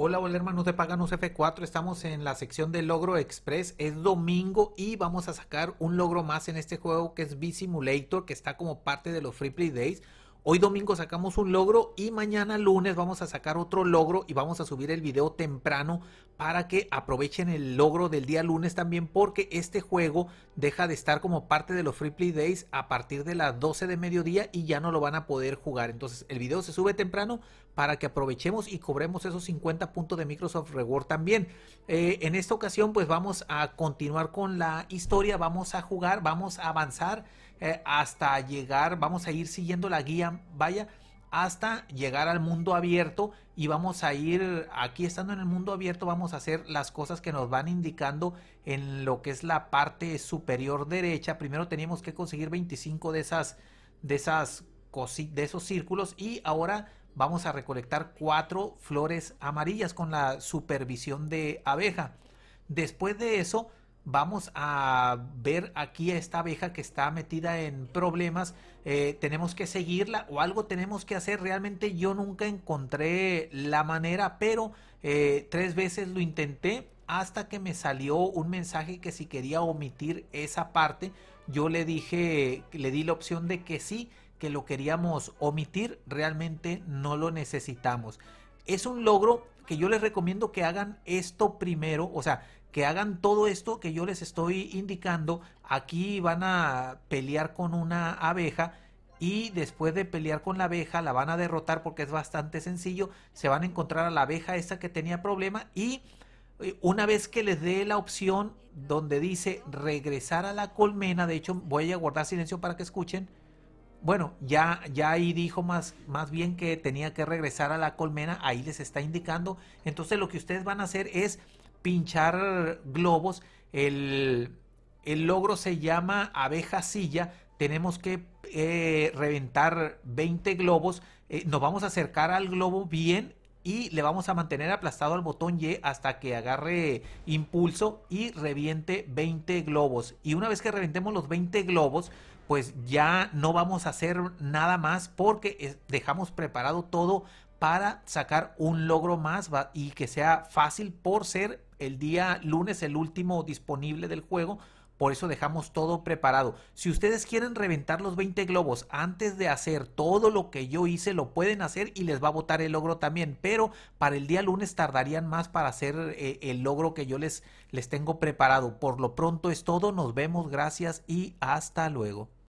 Hola, hola hermanos de Paganos F4, estamos en la sección de Logro Express, es domingo y vamos a sacar un logro más en este juego que es V-Simulator, que está como parte de los Free Play Days. Hoy domingo sacamos un logro y mañana lunes vamos a sacar otro logro y vamos a subir el video temprano para que aprovechen el logro del día lunes también porque este juego deja de estar como parte de los Free Play Days a partir de las 12 de mediodía y ya no lo van a poder jugar. Entonces el video se sube temprano para que aprovechemos y cobremos esos 50 puntos de Microsoft Reward también. Eh, en esta ocasión pues vamos a continuar con la historia, vamos a jugar, vamos a avanzar eh, hasta llegar, vamos a ir siguiendo la guía, vaya, hasta llegar al mundo abierto y vamos a ir, aquí estando en el mundo abierto, vamos a hacer las cosas que nos van indicando en lo que es la parte superior derecha. Primero teníamos que conseguir 25 de esas, de esas de esos círculos y ahora vamos a recolectar cuatro flores amarillas con la supervisión de abeja. Después de eso, vamos a ver aquí a esta abeja que está metida en problemas. Eh, tenemos que seguirla o algo tenemos que hacer. Realmente yo nunca encontré la manera, pero eh, tres veces lo intenté hasta que me salió un mensaje que si quería omitir esa parte, yo le dije, le di la opción de que sí, que lo queríamos omitir, realmente no lo necesitamos. Es un logro que yo les recomiendo que hagan esto primero, o sea, que hagan todo esto que yo les estoy indicando. Aquí van a pelear con una abeja y después de pelear con la abeja la van a derrotar porque es bastante sencillo. Se van a encontrar a la abeja esa que tenía problema y eh, una vez que les dé la opción donde dice regresar a la colmena, de hecho voy a guardar silencio para que escuchen. Bueno, ya, ya ahí dijo más, más bien que tenía que regresar a la colmena, ahí les está indicando. Entonces lo que ustedes van a hacer es pinchar globos. El, logro se llama abeja silla. Tenemos que eh, reventar 20 globos. Eh, nos vamos a acercar al globo bien y le vamos a mantener aplastado al botón Y hasta que agarre impulso y reviente 20 globos. Y una vez que reventemos los 20 globos, pues ya no vamos a hacer nada más porque dejamos preparado todo para sacar un logro más y que sea fácil por ser el día lunes el último disponible del juego. Por eso dejamos todo preparado. Si ustedes quieren reventar los 20 globos antes de hacer todo lo que yo hice, lo pueden hacer y les va a botar el logro también. Pero para el día lunes tardarían más para hacer eh, el logro que yo les, les tengo preparado. Por lo pronto es todo. Nos vemos. Gracias y hasta luego.